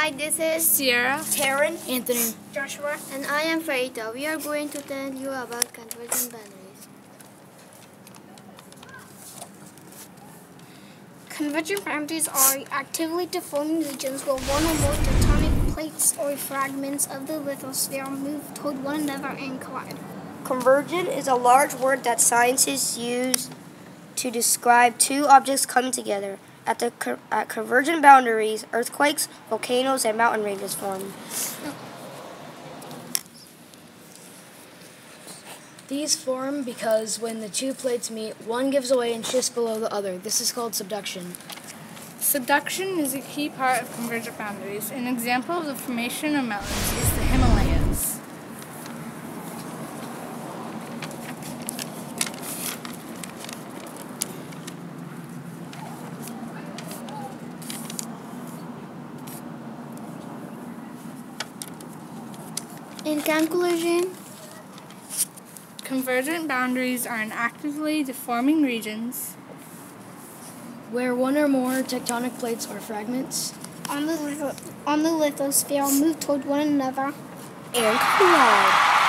Hi, this is Sierra, Terran, Anthony, Joshua, and I am Farreta. We are going to tell you about convergent boundaries. Convergent boundaries are actively deforming regions where one or more tectonic plates or fragments of the lithosphere move toward one another and collide. Convergent is a large word that scientists use to describe two objects coming together. At the at convergent boundaries, earthquakes, volcanoes, and mountain ranges form. These form because when the two plates meet, one gives away and shifts below the other. This is called subduction. Subduction is a key part of convergent boundaries. An example of the formation of mountains is the Himalayas. In conclusion, Convergent boundaries are in actively deforming regions where one or more tectonic plates or fragments on the, on the lithosphere move toward one another And collide.